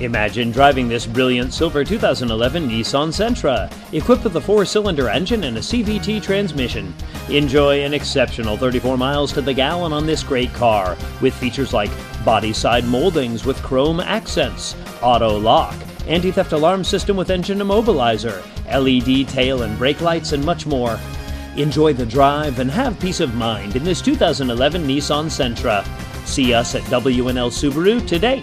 Imagine driving this brilliant silver 2011 Nissan Sentra, equipped with a four cylinder engine and a CVT transmission. Enjoy an exceptional 34 miles to the gallon on this great car, with features like body side moldings with chrome accents, auto lock, anti theft alarm system with engine immobilizer, LED tail and brake lights, and much more. Enjoy the drive and have peace of mind in this 2011 Nissan Sentra. See us at W & L Subaru today.